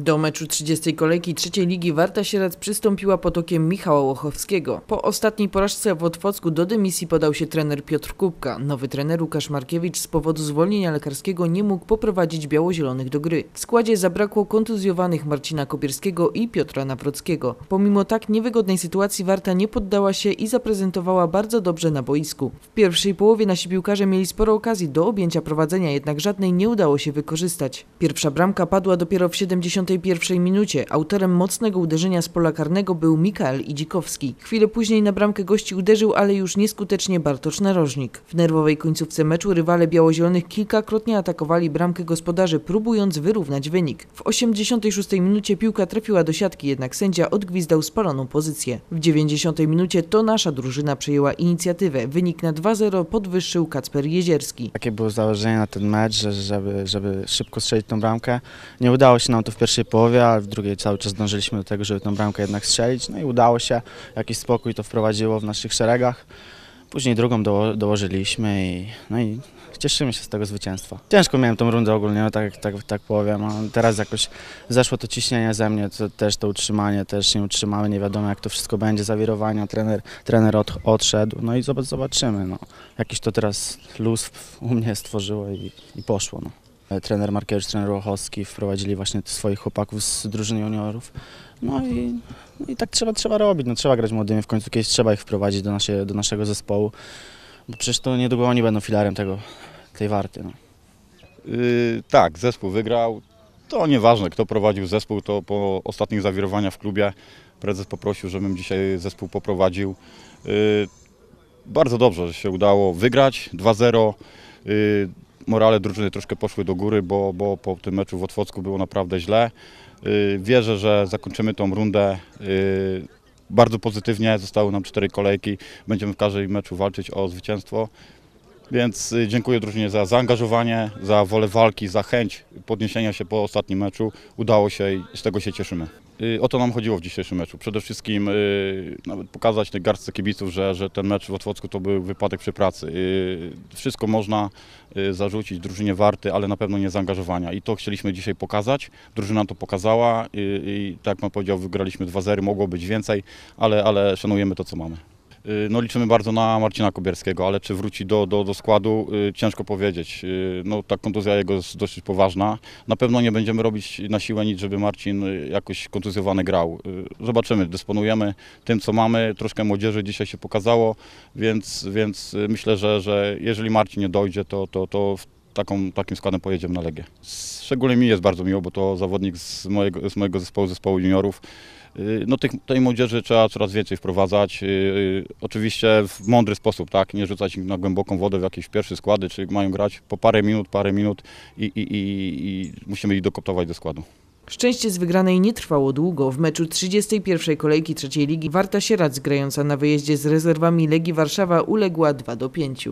Do meczu 30 kolejki trzeciej ligi Warta Sierac przystąpiła pod okiem Michała Łochowskiego. Po ostatniej porażce w Otwocku do dymisji podał się trener Piotr Kubka. Nowy trener Łukasz Markiewicz z powodu zwolnienia lekarskiego nie mógł poprowadzić białozielonych do gry. W składzie zabrakło kontuzjowanych Marcina Kopierskiego i Piotra Nawrockiego. Pomimo tak niewygodnej sytuacji Warta nie poddała się i zaprezentowała bardzo dobrze na boisku. W pierwszej połowie nasi piłkarze mieli sporo okazji do objęcia prowadzenia, jednak żadnej nie udało się wykorzystać. Pierwsza bramka padła dopiero w 71 minucie. Autorem mocnego uderzenia z pola karnego był Mikael Idzikowski. Chwilę później na bramkę gości uderzył, ale już nieskutecznie Bartosz Narożnik. W nerwowej końcówce meczu rywale białozielonych kilkakrotnie atakowali bramkę gospodarzy, próbując wyrównać wynik. W 86 minucie piłka trafiła do siatki, jednak sędzia odgwizdał spaloną pozycję. W 90 minucie to nasza drużyna przejęła inicjatywę. Wynik na 2-0 podwyższył Kacper Jezierski. Takie było założenie na ten mecz, że, żeby, żeby szybko strzelić tą bramkę. Nie udało się nam to w pierwszej połowie, ale w drugiej cały czas dążyliśmy do tego, żeby tą bramkę jednak strzelić. No i udało się, jakiś spokój to wprowadziło w naszych szeregach. Później drugą doło, dołożyliśmy i, no i cieszymy się z tego zwycięstwa. Ciężko miałem tą rundę ogólnie, no tak, tak, tak powiem. a Teraz jakoś zeszło to ciśnienie ze mnie, to, też to utrzymanie, też nie utrzymamy, nie wiadomo jak to wszystko będzie, zawirowania, trener, trener od, odszedł, no i zobac- zobaczymy. No. Jakiś to teraz luz u mnie stworzyło i, i poszło. No. Trener Markiewicz, trener Łochowski wprowadzili właśnie swoich chłopaków z drużyny juniorów. No i, no i tak trzeba, trzeba robić, no, trzeba grać młodymi, w końcu kiedyś trzeba ich wprowadzić do, nasze, do naszego zespołu, bo przecież to niedługo oni będą filarem tego, tej warty. No. Yy, tak, zespół wygrał. To nieważne, kto prowadził zespół, to po ostatnich zawirowaniach w klubie prezes poprosił, żebym dzisiaj zespół poprowadził. Yy, bardzo dobrze, że się udało wygrać 2-0. Yy, morale drużyny troszkę poszły do góry, bo, bo po tym meczu w Otwocku było naprawdę źle. Yy, wierzę, że zakończymy tą rundę yy, bardzo pozytywnie. Zostały nam cztery kolejki. Będziemy w każdym meczu walczyć o zwycięstwo. Więc y, dziękuję drużynie za zaangażowanie, za wolę walki, za chęć podniesienia się po ostatnim meczu. Udało się i z tego się cieszymy. Y, O to nam chodziło w dzisiejszym meczu. Przede wszystkim y, nawet pokazać tej garstce kibiców, że, że ten mecz w Otwocku to był wypadek przy pracy. Wszystko można zarzucić drużynie Warty, ale na pewno nie zaangażowania. I to chcieliśmy dzisiaj pokazać. Drużyna to pokazała i, i tak jak pan powiedział, wygraliśmy 2-0, mogło być więcej, ale, ale szanujemy to, co mamy. Y, No liczymy bardzo na Marcina Kobierskiego, ale czy wróci do, do, do składu, y, ciężko powiedzieć. Y, No ta kontuzja jego jest dosyć poważna. Na pewno nie będziemy robić na siłę nic, żeby Marcin jakoś kontuzjowany grał. Zobaczymy, dysponujemy tym, co mamy. Troszkę młodzieży dzisiaj się pokazało, więc, więc myślę, że, że jeżeli Marcin nie dojdzie, to, to, to taką, takim składem pojedziemy na Legię. Szczególnie mi jest bardzo miło, bo to zawodnik z mojego, z mojego zespołu, zespołu juniorów. Y, No tych, tej młodzieży trzeba coraz więcej wprowadzać. y, y, Oczywiście w mądry sposób, tak? Nie rzucać ich na głęboką wodę w jakieś pierwsze składy, czy mają grać po parę minut, parę minut i, i, i, i musimy ich dokoptować do składu. Szczęście z wygranej nie trwało długo. W meczu 31 kolejki trzeciej ligi Warta Sierac grająca na wyjeździe z rezerwami Legii Warszawa uległa 2 do 5.